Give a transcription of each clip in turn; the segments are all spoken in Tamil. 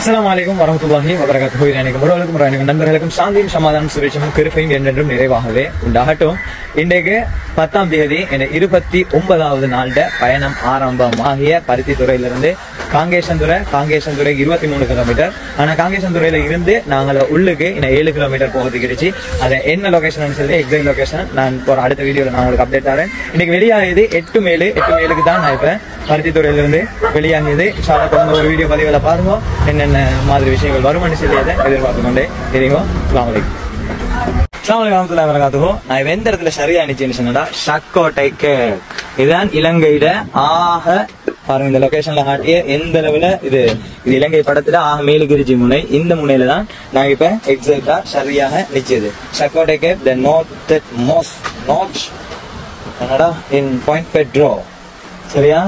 அஸ்ஸலாமு அலைக்கும் வரமத்துல்லாஹி வபரகாத்துஹு இறைவனுக்கும் உறவுகளுக்கும் இறைவனுக்கும் நண்பர்களுக்கும் சாந்தியும் சமாதானம் சுரேஷமும் கிருப்பையும் என்றென்றும் நிறைவாகவே உண்டாகட்டும். இன்றைக்கு பத்தாம் தேதி என இருபத்தி ஒன்பதாவது நாள்ட பயணம் ஆரம்பமாகிய பருத்தித்துறையிலிருந்து காங்கேசந்துறை காங்கேசந்துறை இருபத்தி மூணு கிலோமீட்டர் ஆனா காங்கேசந்துறையில இருந்து நாங்கள் உள்ளுக்கு இன்னும் ஏழு கிலோமீட்டர் போகிறது கிடைச்சி. அதை என்ன லொகேஷன் சொல்லி எக்ஸாக்ட் லொகேஷன் நான் போகிற அடுத்த வீடியோல நான் உங்களுக்கு அப்டேட் தரேன். இன்னைக்கு வெளியாகியது எட்டு மேலு எட்டு மேலுக்கு தான் நான் இப்ப பருத்தி துறையிலிருந்து வெளியாகியது சாதா தொடர்ந்து ஒரு வீடியோ பதிவில் பாருங்க. என்னென்ன மாதிரி விஷயங்கள் வருமானு சொல்லி அதை எதிர்பார்த்து கொண்டே தெரியுங்க அஸ்ஸலாமு அலைக்கும். அஸ்ஸலாமு அலைக்கும் நான் எந்த இடத்துல சரியா நிச்சயம் சொன்னா ஷக்கோட்டைக்கு இதுதான் இலங்கையில ஆக பாருங்க இந்த லொகேஷன்ல காட்டிய எந்த அளவுல இது. இது இலங்கை படத்துல ஆக மேலுகிரிஜி முனை. இந்த முனையில தான் நான் இப்ப எக்ஸாக்டா சரியாக நிச்சயது ஷக்கோட்டைக்கு த நோர்த் மோஸ்ட் நாட் என்னடா இன் பாயிண்ட் பெட்ரோ சரியா?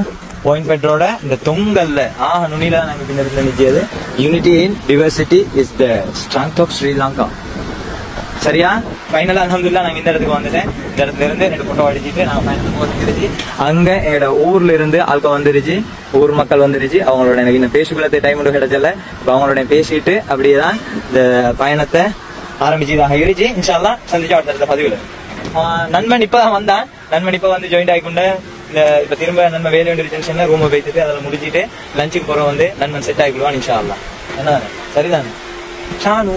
பாயிண்ட் பெட்ரோட இந்த தொங்கல்ல ஆக நுனில நாங்க இந்த இடத்துல நிச்சயது unity in diversity is the strength of Sri Lanka சரியா? ஃபைனலா அலமதுல்லா நாங்க இந்த இடத்துக்கு வந்துட்டேன். இந்த இடத்துல இருந்து ரெண்டு போட்டோ அடிச்சிட்டு நாங்க ஃபைனல் போட்டுருச்சு அங்க என்னோட ஊர்ல இருந்து ஆட்கள் வந்துருச்சு. ஊர் மக்கள் வந்துருச்சு. அவங்களோட எனக்கு இந்த பேசிக்கலத்தை டைம் மட்டும் கிடைச்சல. இப்போ அவங்களோட பேசிட்டு அப்படியே தான் இந்த பயணத்தை ஆரம்பிச்சதாக இருந்துச்சு. இன்ஷால்லாம் சந்திச்சு அடுத்த பதிவில். நண்பன் இப்பதான் வந்தான். நண்பன் இப்ப வந்து ஜாயிண்ட் ஆகிக்கொண்டு இப்ப திரும்ப நம்ம வேலை வேண்டிய டென்ஷன்ல ரூமை வைத்துட்டு அதில் முடிச்சிட்டு லஞ்சுக்கு போற வந்து நண்பன் செட் ஆகிடுவான் இன்ஷா அல்லா என்ன? சரிதானே? ஷானு